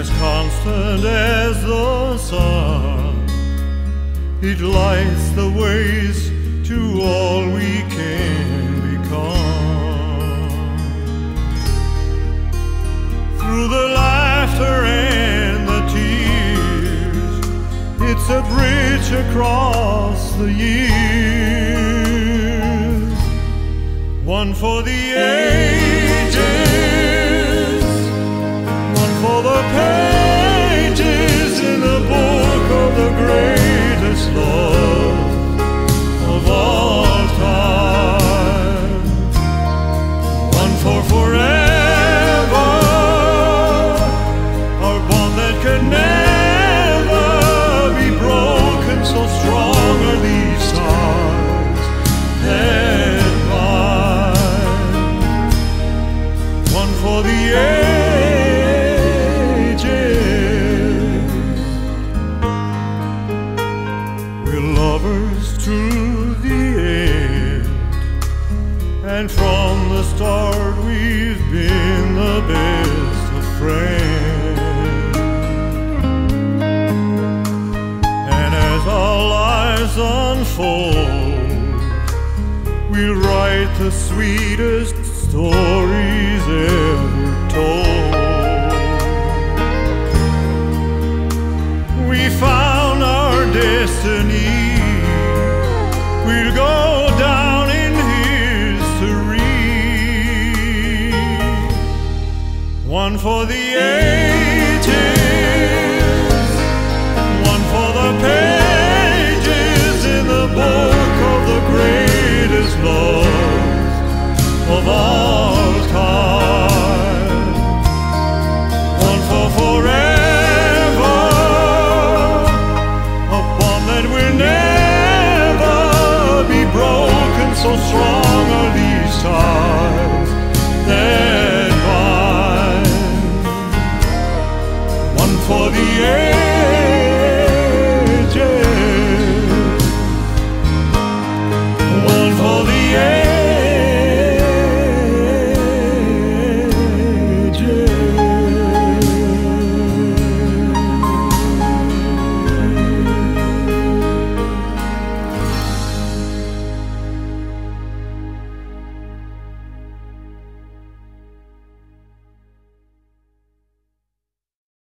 As constant as the sun, it lights the ways to all we can become. Through the laughter and the tears, it's a bridge across the years. One for the ages, can never be broken. So strong are these ties that bind. One for the ages. We're lovers to the end. And from the start, we've been the best of friends. Unfold, we'll write the sweetest stories ever told. We found our destiny. We'll go down in history. One for the ages. so strong are these ties. One for the air.